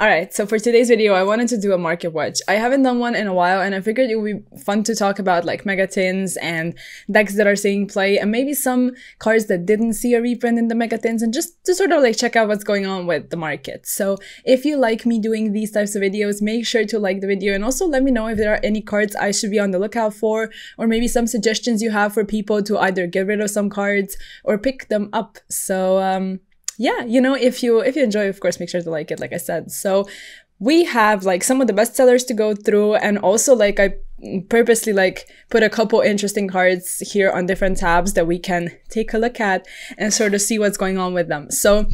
Alright, so for today's video, I wanted to do a market watch. I haven't done one in a while, and I figured it would be fun to talk about like megatins and decks that are seeing play, and maybe some cards that didn't see a reprint in the megatins, and just to sort of like check out what's going on with the market. So if you like me doing these types of videos, make sure to like the video, and also let me know if there are any cards I should be on the lookout for, or maybe some suggestions you have for people to either get rid of some cards or pick them up. So um, yeah, you know, if you if you enjoy, of course, make sure to like it, like I said. So we have like some of the best sellers to go through and also like I purposely like put a couple interesting cards here on different tabs that we can take a look at and sort of see what's going on with them. So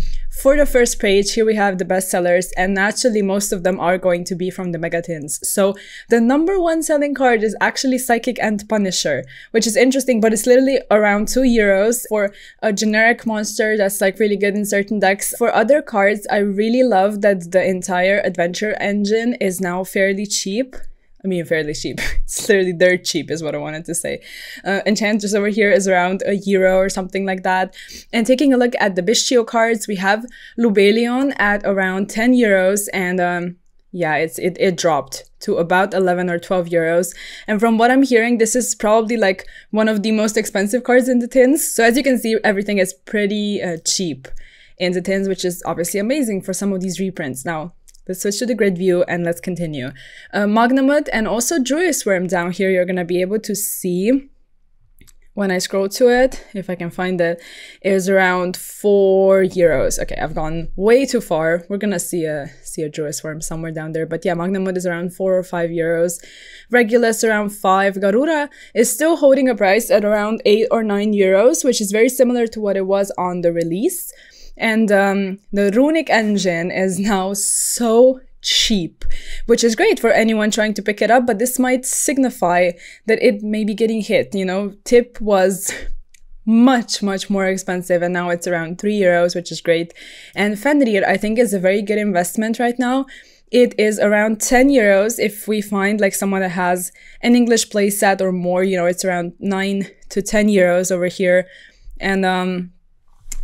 for the first page, here we have the best sellers and naturally most of them are going to be from the megatins. So the number one selling card is actually Psychic End Punisher, which is interesting, but it's literally around two euros for a generic monster that's like really good in certain decks. For other cards, I really love that the entire adventure engine is now fairly cheap. I mean, fairly cheap. it's literally dirt cheap, is what I wanted to say. Uh, Enchantress over here is around a euro or something like that. And taking a look at the Bystial cards, we have Lubellion at around 10 euros, and um, yeah, it's it, it dropped to about 11 or 12 euros. And from what I'm hearing, this is probably like one of the most expensive cards in the tins. So as you can see, everything is pretty uh, cheap in the tins, which is obviously amazing for some of these reprints. Now, Let's switch to the grid view and let's continue. Uh, Magnamhut and also Druiswurm down here, you're to be able to see when I scroll to it, if I can find it, is around four euros. Okay, I've gone way too far. We're gonna see a see a Druiswurm somewhere down there. But yeah, Magnamhut is around four or five euros. Regulus around five. Garura is still holding a price at around eight or nine euros, which is very similar to what it was on the release. And um, the runick engine is now so cheap, which is great for anyone trying to pick it up, but this might signify that it may be getting hit. You know, tip was much, much more expensive, and now it's around 3 euros, which is great. And Fenrir, I think, is a very good investment right now. It is around 10 euros if we find like someone that has an English playset or more, you know, it's around 9 to 10 euros over here. And um,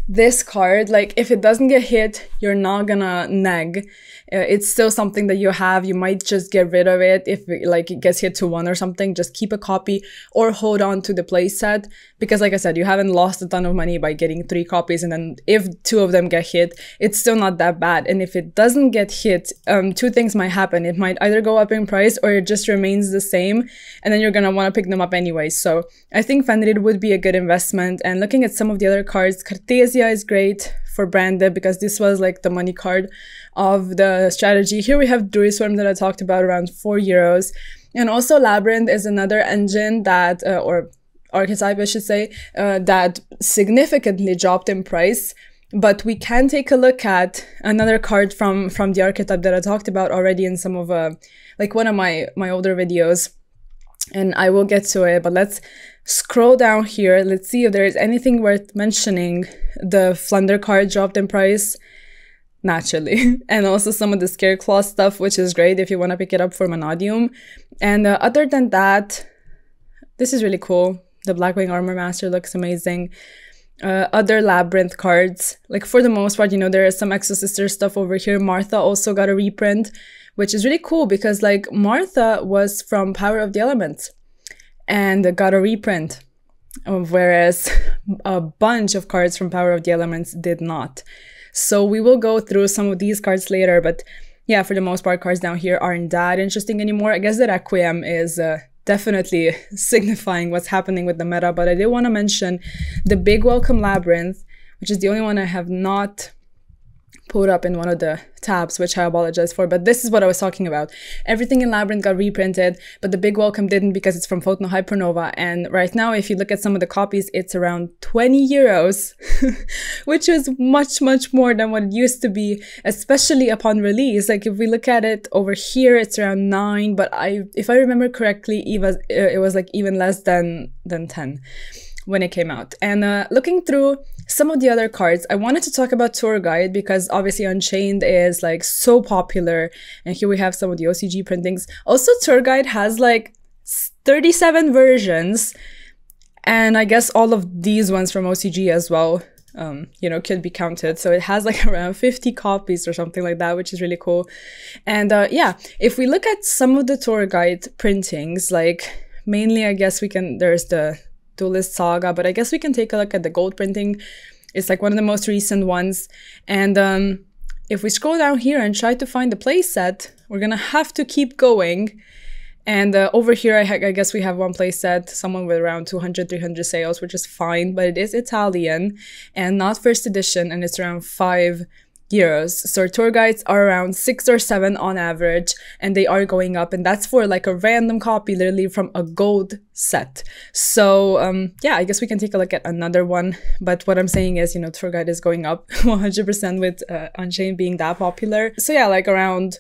this card, like if it doesn't get hit, you're not gonna neg. Uh, it's still something that you have. You might just get rid of it if like it gets hit to one or something. Just keep a copy or hold on to the playset because, like I said, you haven't lost a ton of money by getting three copies. And then if two of them get hit, it's still not that bad. And if it doesn't get hit, um, two things might happen. It might either go up in price or it just remains the same, and then you're gonna want to pick them up anyway. So I think Fenrir would be a good investment. And looking at some of the other cards, Cartesia is great for branded because this was like the money card of the strategy. Here we have Worm that I talked about around four euros. And also Labrynth is another engine that, uh, or archetype, I should say, uh, that significantly dropped in price. But we can take a look at another card from from the archetype that I talked about already in some of uh, like one of my my older videos, and I will get to it. But let's scroll down here. Let's see if there is anything worth mentioning. The Flunder card dropped in price naturally. and also some of the Scareclaw stuff, which is great if you want to pick it up for Mannadium. And uh, other than that, this is really cool. The Blackwing Armor Master looks amazing. Uh, other Labrynth cards, like for the most part, you know, there is some Exosister stuff over here. Martha also got a reprint, which is really cool because like Martha was from Power of the Elements and got a reprint, whereas a bunch of cards from Power of the Elements did not. So we will go through some of these cards later, but yeah, for the most part, cards down here aren't that interesting anymore. I guess the Requiem is uh, definitely signifying what's happening with the meta, but I did want to mention the Big Welcome Labrynth, which is the only one I have not put up in one of the tabs, which I apologize for, but this is what I was talking about. Everything in Labrynth got reprinted, but the big welcome didn't because it's from Photon Hypernova. And right now, if you look at some of the copies, it's around 20 euros, which is much, much more than what it used to be, especially upon release. Like if we look at it over here, it's around nine, but I, if I remember correctly, was, it was like even less than, than 10 when it came out. And uh, looking through some of the other cards, I wanted to talk about Tour Guide because obviously Unchained is like so popular. And here we have some of the OCG printings. Also, Tour Guide has like 37 versions. And I guess all of these ones from OCG as well. um, you know, could be counted. So it has like around 50 copies or something like that, which is really cool. And uh, yeah, if we look at some of the tour guide printings, like mainly, I guess we can, there's the Duelist Saga, but I guess we can take a look at the gold printing. It's like one of the most recent ones. And um, if we scroll down here and try to find the playset, we're gonna have to keep going. And uh, over here, I, I, guess we have one playset, someone with around 200, 300 sales, which is fine, but it is Italian and not first edition, and it's around five euros. So tour guides are around six or seven on average, and they are going up. And that's for like a random copy, literally from a gold set. So um, yeah, I guess we can take a look at another one. But what I'm saying is, you know, tour guide is going up 100% with uh, Unchained being that popular. So yeah, like around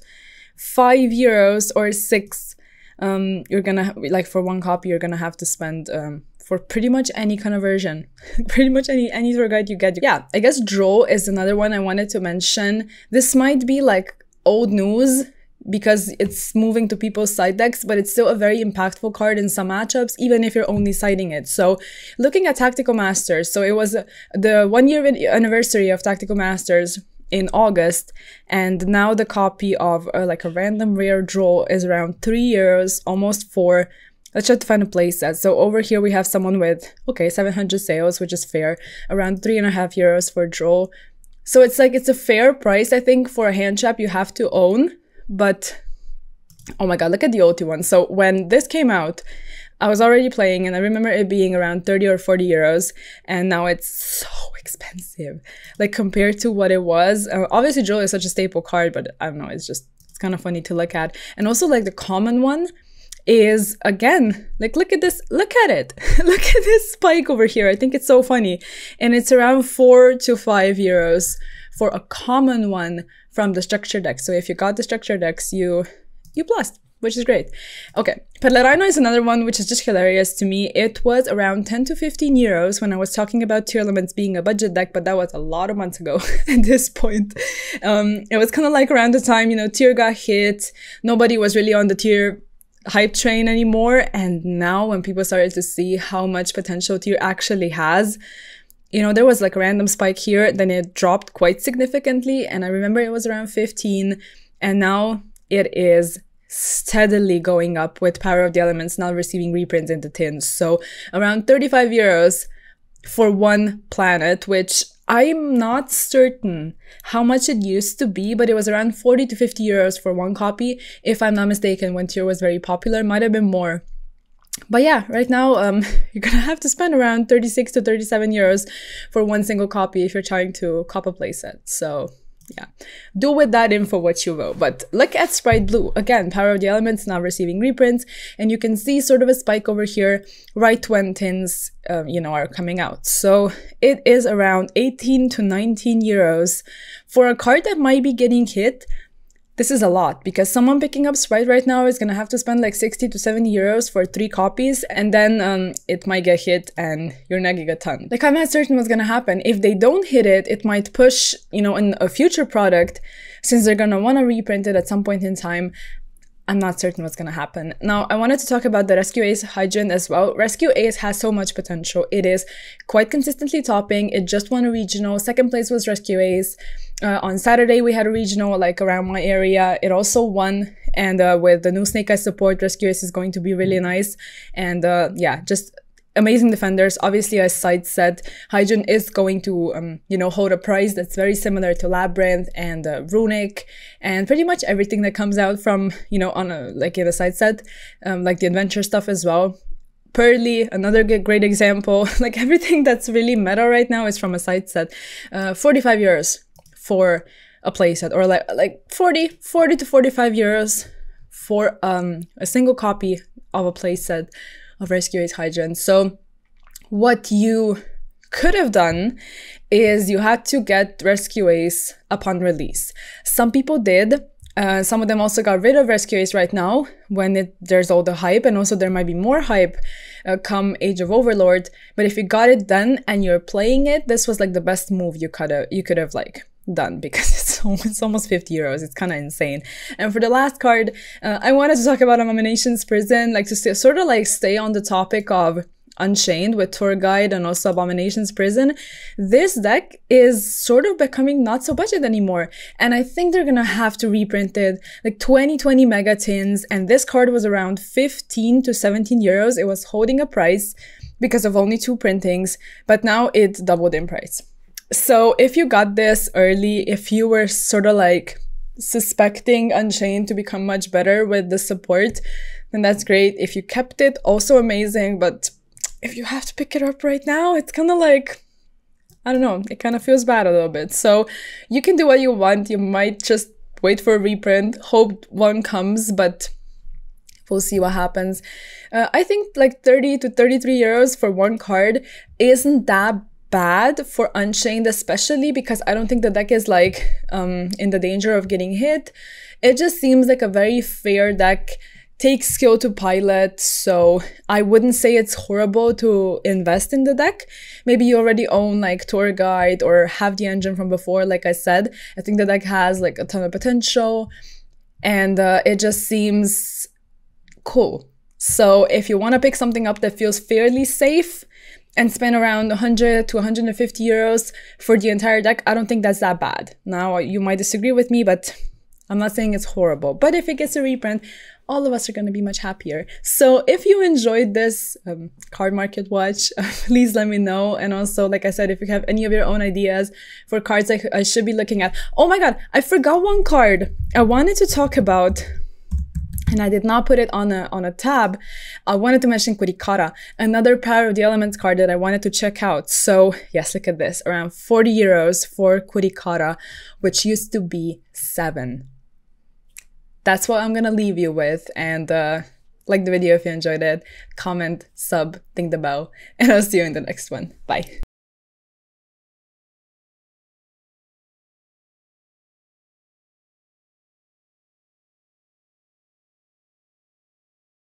five euros or six. Um, you're gonna like for one copy, you're gonna have to spend um, for pretty much any kind of version. pretty much any any tour guide you get. Yeah, I guess Draw is another one I wanted to mention. This might be like old news because it's moving to people's side decks, but it's still a very impactful card in some matchups, even if you're only siding it. So, looking at Tactical Masters, so it was the one year anniversary of Tactical Masters in August, and now the copy of uh, like a random rare draw is around three years, almost four. Let's try to find a playset. So over here we have someone with, okay, 700 sales, which is fair, around three and a half euros for draw. So it's like, it's a fair price, I think, for a hand trap you have to own. But, oh my god, look at the OT one. So when this came out, I was already playing and I remember it being around 30 or 40 euros and now it's so expensive. Like compared to what it was. Uh, obviously Joel is such a staple card, but I don't know, it's just, it's kind of funny to look at. And also like the common one, is again like look at this look at it. Look at this spike over here. I think it's so funny. And it's around four to five euros for a common one from the structure deck. So if you got the structure decks you you blessed which is great. Okay Perlereino is another one which is just hilarious to me. It was around 10 to 15 euros when i was talking about Tearlaments being a budget deck but that was a lot of months ago at this point. Um it was kind of like around the time you know Tear got hit. Nobody was really on the Tear hype train anymore. And now when people started to see how much potential Tear actually has, you know, there was like a random spike here, then it dropped quite significantly. And I remember it was around 15, and now it is steadily going up with Power of the Elements now receiving reprints into tins. So around 35 euros for one planet, which I'm not certain how much it used to be, but it was around 40 to 50 euros for one copy, if I'm not mistaken, when Tear was very popular. Might have been more. But yeah, right now um, you're gonna have to spend around 36 to 37 euros for one single copy if you're trying to cop a playset. So yeah. Do with that info what you will but look at Spright Blue. Again power of the elements now receiving reprints and you can see sort of a spike over here right when tins um, you know are coming out. So it is around 18 to 19 euros for a card that might be getting hit this is a lot because someone picking up Spright right now is gonna have to spend like 60 to 70 euros for three copies, and then um, it might get hit and you're nagging a ton. Like, I'm not certain what's gonna happen. If they don't hit it, it might push, you know, in a future product, since they're gonna wanna reprint it at some point in time. I'm not certain what's gonna happen. Now, I wanted to talk about the Rescue Ace Hydrant as well. Rescue Ace has so much potential. It is quite consistently topping. It just won a regional. Second place was Rescue Ace. Uh, on Saturday, we had a regional like around my area. It also won, and uh, with the new Snake Eyes support, Rescue Ace is going to be really nice. And uh, yeah, just amazing defenders. Obviously, as Side said, Hydrant is going to, um, you know, hold a prize that's very similar to Labrynth and uh, Runick, and pretty much everything that comes out from, you know, on a like in a side set, um, like the adventure stuff as well. Purrely, another great example. like everything that's really meta right now is from a side set. Uh, 45 euros for a playset or like like 40 40 to 45 euros for um a single copy of a playset of rescue ace hydrant so what you could have done is you had to get rescue ace upon release. Some people did. Uh, some of them also got rid of Rescue Ace right now when it, there's all the hype, and also there might be more hype uh, come Age of Overlord. But if you got it done and you're playing it, this was like the best move you could have you could have like done because it's almost, it's almost 50 euros. It's kind of insane. And for the last card, uh, I wanted to talk about Abominations Prison, like to sort of like stay on the topic of Unchained with Tour Guide and also Abominations Prison, this deck is sort of becoming not so budget anymore. And I think they're gonna have to reprint it like 20, 20 megatins. And this card was around 15 to 17 euros. It was holding a price because of only two printings, but now it's doubled in price. So if you got this early, if you were sort of like suspecting Unchained to become much better with the support, then that's great. If you kept it, also amazing. But if you have to pick it up right now, it's kind of like, I don't know, it kind of feels bad a little bit. So you can do what you want. You might just wait for a reprint, hope one comes, but we'll see what happens. Uh, I think like 30 to 33 euros for one card isn't that bad for Unchained, especially because I don't think the deck is like um, in the danger of getting hit. It just seems like a very fair deck takes skill to pilot, so I wouldn't say it's horrible to invest in the deck. Maybe you already own like Tour Guide or have the engine from before, like I said. I think the deck has like a ton of potential and uh, it just seems cool. So if you want to pick something up that feels fairly safe and spend around 100 to 150 euros for the entire deck, I don't think that's that bad. Now you might disagree with me, but I'm not saying it's horrible. But if it gets a reprint, all of us are going to be much happier. So if you enjoyed this um, card market watch, please let me know. And also, like I said, if you have any of your own ideas for cards I, I should be looking at. Oh my God, I forgot one card I wanted to talk about and I did not put it on a on a tab. I wanted to mention Kurikara, another Power of the Elements card that I wanted to check out. So yes, look at this, around 40 euros for Kurikara, which used to be seven that's what I'm gonna leave you with. And uh, like the video if you enjoyed it, comment, sub, ding the bell, and I'll see you in the next one. Bye.